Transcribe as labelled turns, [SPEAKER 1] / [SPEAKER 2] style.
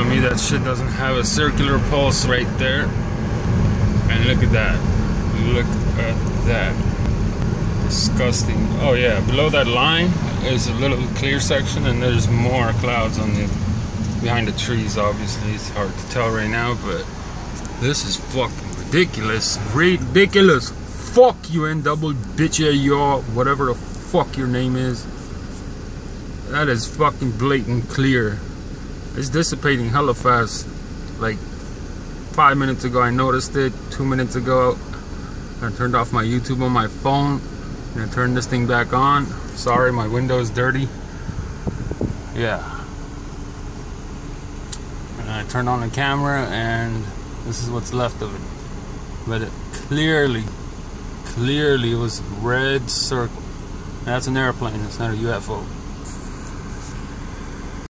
[SPEAKER 1] tell me that shit doesn't have a circular pulse right there. And look at that. Look at that. Disgusting. Oh yeah, below that line is a little clear section and there's more clouds on the behind the trees obviously. It's hard to tell right now, but this is fucking ridiculous. Ridiculous. Fuck you and double bitch y'all, whatever the fuck your name is. That is fucking blatant clear. It's dissipating hella fast. Like five minutes ago I noticed it. Two minutes ago I turned off my YouTube on my phone and I turned this thing back on. Sorry, my window is dirty. Yeah. And I turned on the camera and this is what's left of it. But it clearly, clearly was red circle. That's an airplane, it's not a UFO.